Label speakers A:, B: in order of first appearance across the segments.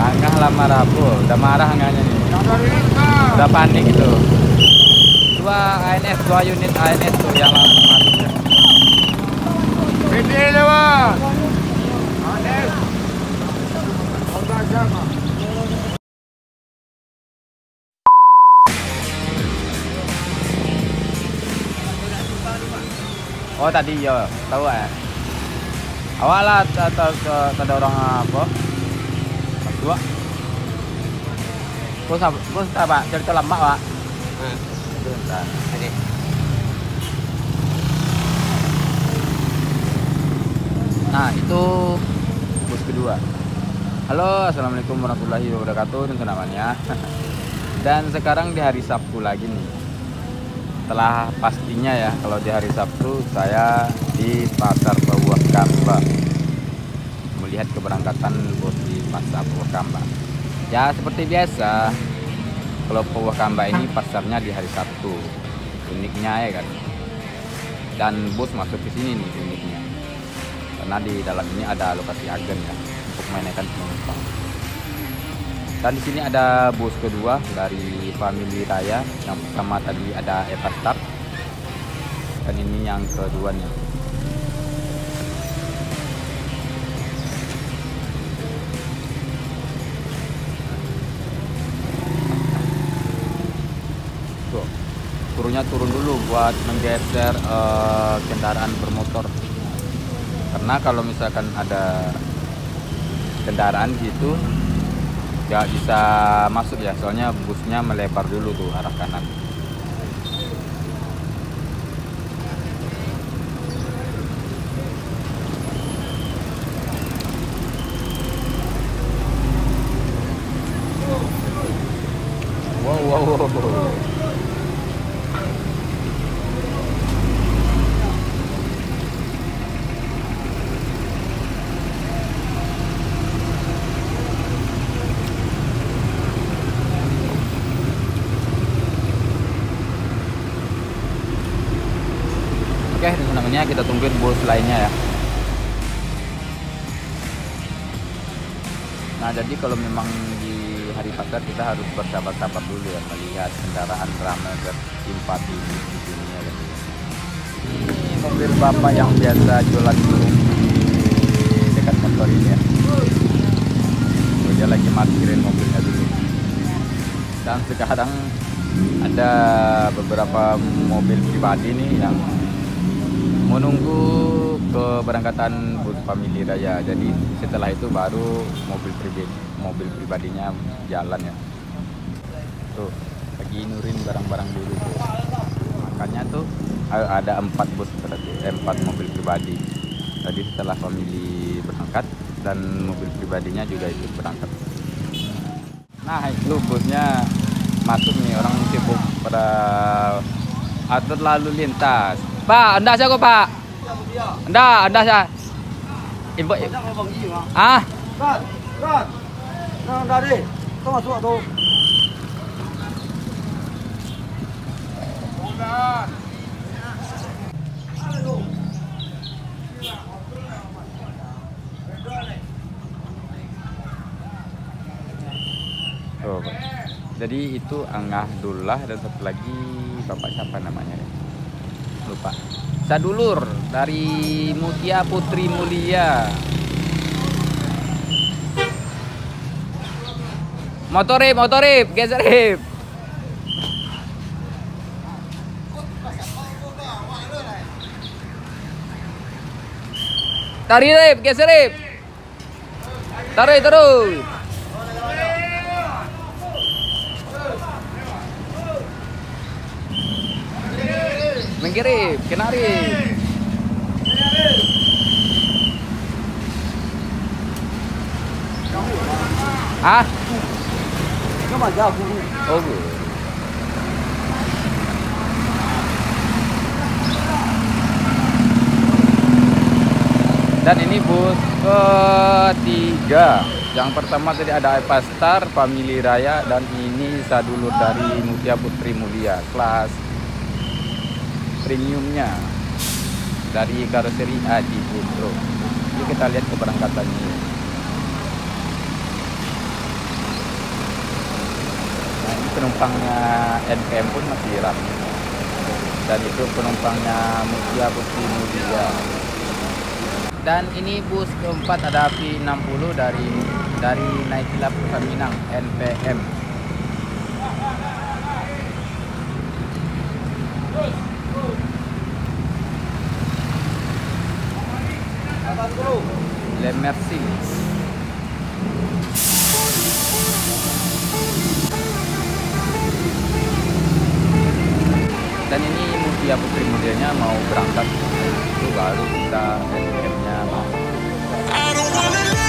A: Angah lah marah bu, udah marah angahnya nih. Udah panik itu. Dua ANS, dua unit ANS tuh yang masuk ya.
B: Pede lewat. Sama.
A: Oh tadi ya, tahu ya. Awal lah atau ada orang apa? Dua. Terus apa? Terus apa? Cerita lama pak. Bentar. Ini. Nah itu bus kedua. Halo, assalamualaikum warahmatullahi wabarakatuh dan namanya. Dan sekarang di hari Sabtu lagi nih setelah pastinya ya kalau di hari Sabtu saya di pasar Bawah Kamba melihat keberangkatan bus di pasar Bawah Kamba ya seperti biasa kalau Bawah Kamba ini pasarnya di hari Sabtu. Uniknya ya kan? Dan bus masuk ke sini nih uniknya. Karena di dalam ini ada lokasi agen ya untuk menaikkan penumpang dan di sini ada bus kedua dari Family Raya. Yang pertama tadi ada Eva Star. Dan ini yang kedua nih. Turunnya turun dulu buat menggeser eh, kendaraan bermotor. Karena kalau misalkan ada kendaraan gitu nggak bisa masuk ya soalnya busnya melebar dulu tuh arah kanan Namanya kita tungguin bus lainnya ya. Nah, jadi kalau memang di hari pasar kita harus bersabar-sabar dulu ya melihat kendaraan ramai bersimpati di sini ya. Ini mobil bapak yang biasa jualan burung di dekat motor ini ya. Dia lagi parkirin mobilnya dulu. Dan sekarang ada beberapa mobil pribadi nih yang menunggu keberangkatan family raya. Jadi setelah itu baru mobil pribadi mobil pribadinya jalan ya. Tuh lagi nurin barang-barang dulu tuh. Makanya tuh ada empat bus berarti eh, empat mobil pribadi. Tadi setelah family berangkat dan mobil pribadinya juga ikut berangkat. Nah itu busnya masuk nih orang sibuk pada atur lalu lintas. Pak, anda siapa pak? Anda, anda siapa? Ibu, ah. Jadi itu Angah Dullah dan satu lagi bapak siapa namanya ya? Lupa. Sadulur dari Mutia Putri Mulia. Motorip, motorip, geser hip. Tarik rip, geser rip. Tarik terus. Mengkiri, kenari. Ah,
B: macam aku.
A: oh. Dan ini bus ketiga. Yang pertama tadi ada Eva Star, Family Raya, dan ini sadulur dari Mutia Putri Mulia, kelas premiumnya dari karoseri Adi Putro. Yuk kita lihat keberangkatannya. Nah ini penumpangnya NPM pun masih ramai. Dan itu penumpangnya Mutia Putri Mulia. Dan ini bus keempat ada V60 dari dari Naikila Perusahaan Minang NPM. Le Merci. Dan ini Mutia Putri Mulianya mau berangkat itu baru kita NPM-nya masuk.
C: I don't wanna let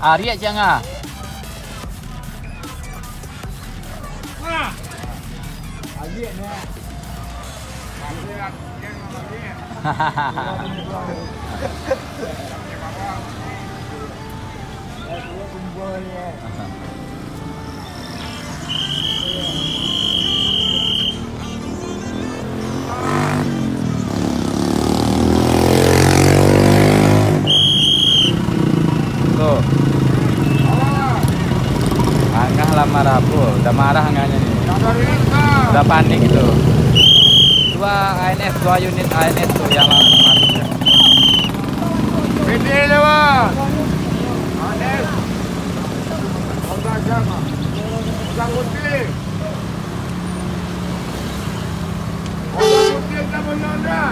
A: Arya jangan. Tuh. Angah lah marah bu, udah marah angahnya nih. Udah panik itu. Dua ANS, dua unit ANS tuh yang masuk. ya.
B: Lewat. Sama Yonda.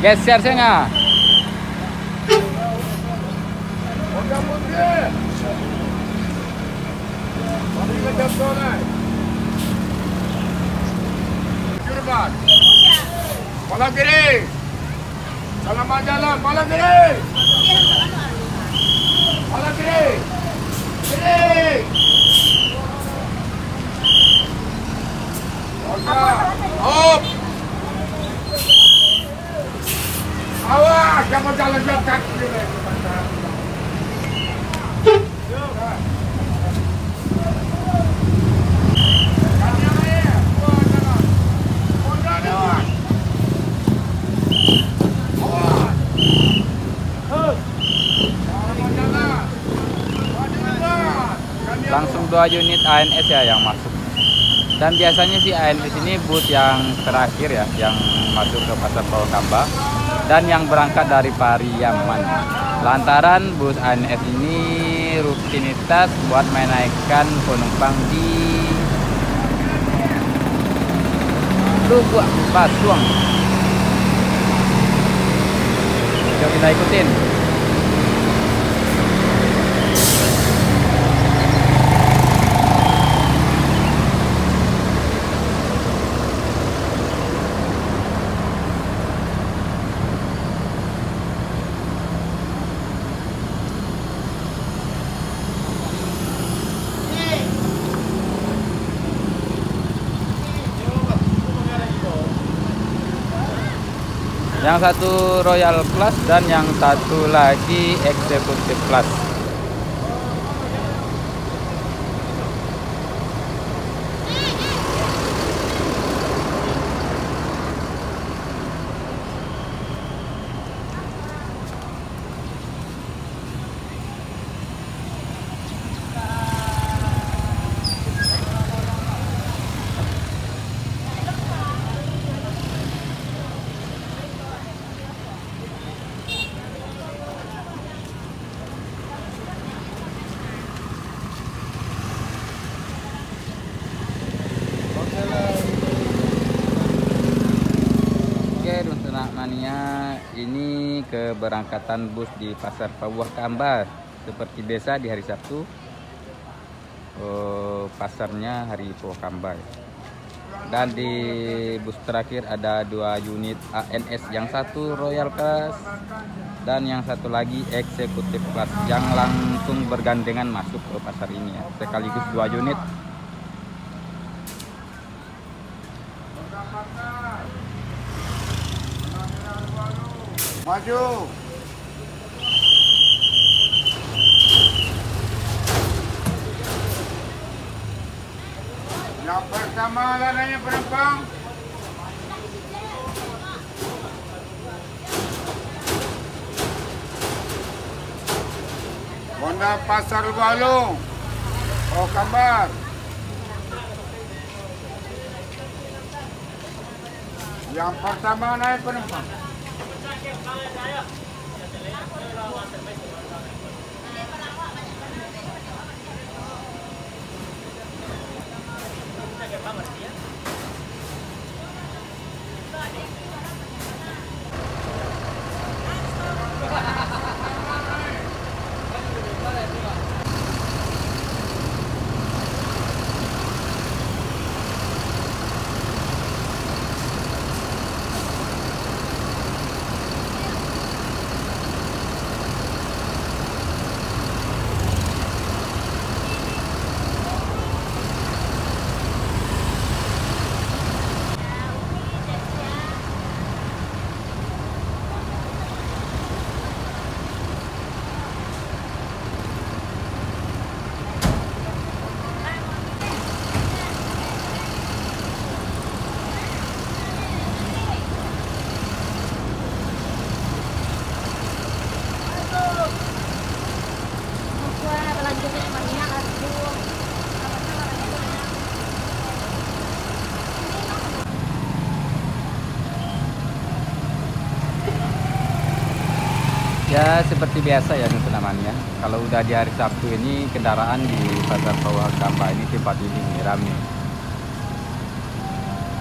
A: Geser saya nggak?
B: Malam kiri. Salam jalan. Malam kiri. Malam kiri. Kiri. Up. Awas, jangan jalan-jalan kaki.
A: Dua unit ANS ya yang masuk. Dan biasanya sih ANS ini bus yang terakhir ya, yang masuk ke Pasar Pawakamba dan yang berangkat dari Pariaman. Lantaran bus ANS ini rutinitas buat menaikkan penumpang di Lubuk Basuang. Yuk kita ikutin. Yang satu Royal Class dan yang satu lagi Executive Class. Ini keberangkatan bus di Pasar Pawuah Kamba seperti biasa di hari Sabtu. eh, pasarnya hari Pawuah Kamba. ya. Dan di bus terakhir ada dua unit ANS, yang satu Royal Class dan yang satu lagi Executive Class yang langsung bergandengan masuk ke pasar ini ya. Sekaligus dua unit
B: Maju. Yang pertama ladanya penumpang. Honda Pasar Balung. Oh kabar. Yang pertama naik penumpang. Vamos.
A: Ya seperti biasa ya namanya. Kalau udah di hari Sabtu ini kendaraan di Pasar Bawah Kamba ini tempat ini rame.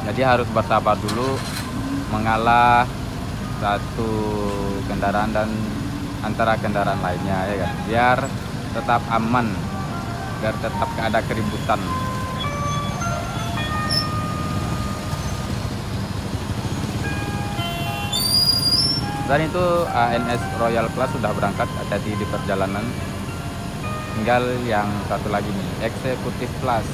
A: Jadi harus bersabar dulu mengalah satu kendaraan dan antara kendaraan lainnya ya kan. Biar tetap aman, biar tetap ada keributan. Dan itu ANS Royal Class sudah berangkat hati-hati di perjalanan. Tinggal yang satu lagi nih, Executive Class.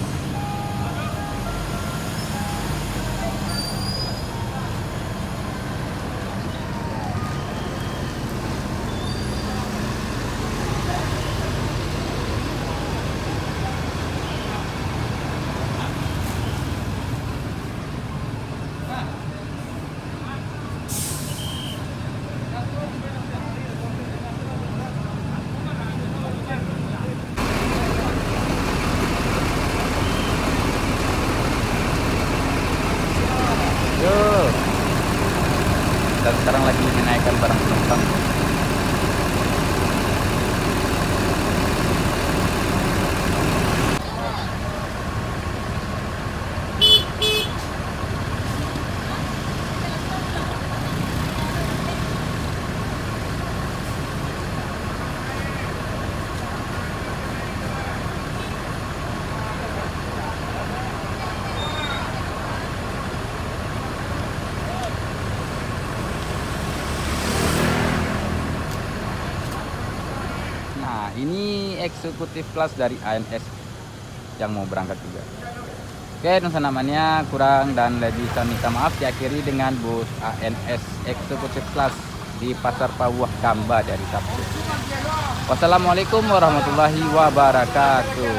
A: Yo. Dan sekarang lagi menaikkan barang penumpang. Nah, ini eksekutif kelas dari ANS yang mau berangkat juga. Oke, namanya kurang dan lebih saya minta maaf diakhiri dengan bus ANS eksekutif kelas di Pasar Pawuah Kamba dari Sabtu. Wassalamualaikum warahmatullahi wabarakatuh.